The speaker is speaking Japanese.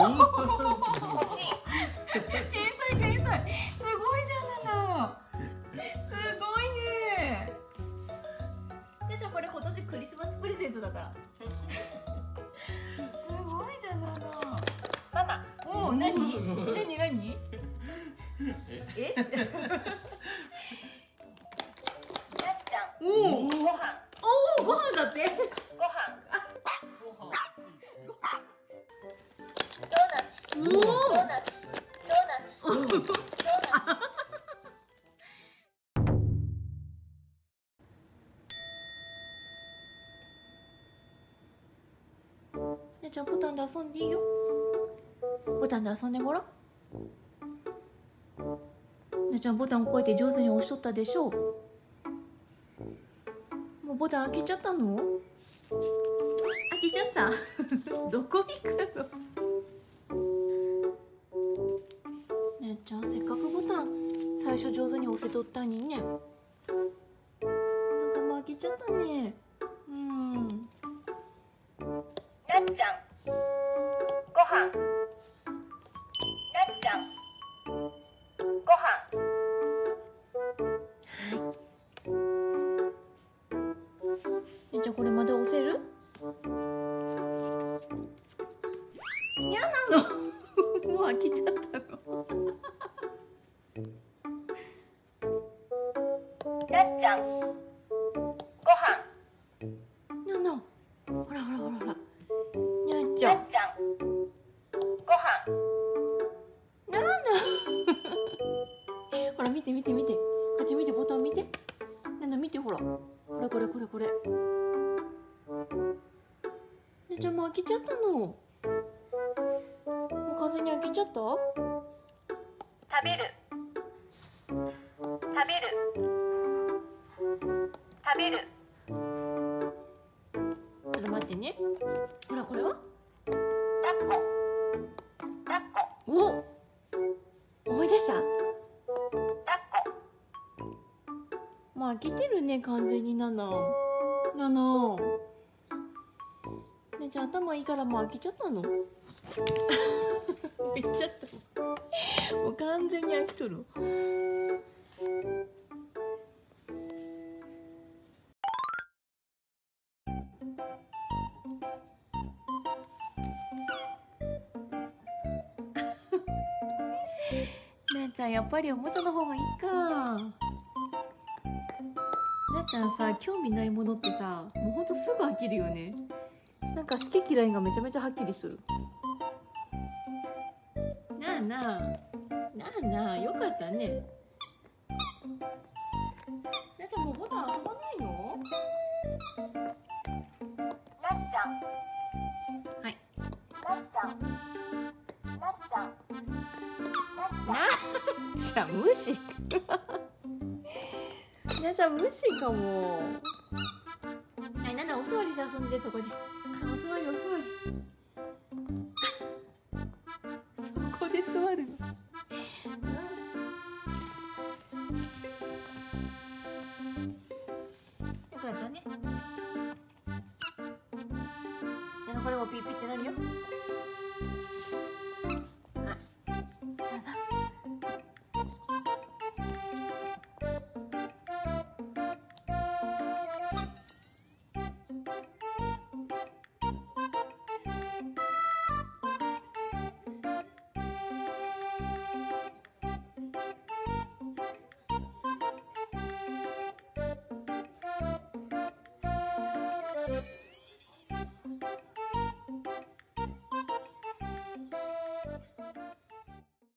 天才天才すごいじゃんナナすごいね。でじゃあこれ今年クリスマスプレゼントだから。すごいじゃんナナママおお何？何？何？え？ねちゃんボタンで遊んでいいよ。ボタンで遊んでごらん。ねちゃんボタンこうやって上手に押しとったでしょもうボタン開けちゃったの？開けちゃった？どこ行くの？ちゃんせっかくボタン最初上手に押せとったにね。なんかもう開けちゃったね。うん。なっちゃん。ご飯。なっちゃん。ご飯。ねちゃんこれまで押せる？嫌なの。もう飽きちゃったのなっちゃん。ご飯。やだほらほらほらほら。にゃんちゃん。なっちゃん。ご飯。なんだほら見て見て見て。こっち見てボタン見て。なんだ見てほら。これこれこれこれ。ねちゃんもう開けちゃったの。もう完全に開けちゃった？食べるべる。ちょっと待ってね。ほらこれは？お。思い出した。もう開けてるね完全にナナ。ナナ。ねじゃあ頭いいからもう開けちゃったの？開けちゃった。もう完全に開きとるなあちゃんやっぱりおもちゃの方がいいか。なあちゃんさ興味ないものってさもうほんとすぐ飽きるよね。なんか好き嫌いがめちゃめちゃはっきりする。なあなあなあなあよかったね。なあちゃんもうボタン遊ばないの？なっちゃん。はい。なっちゃん。なっちゃんなっちゃんなあちゃ無視なあちゃん無視かもはいななお座り。して遊んでそこでお座り。お座り。そこで座るのよかったねでもこれもピーピーって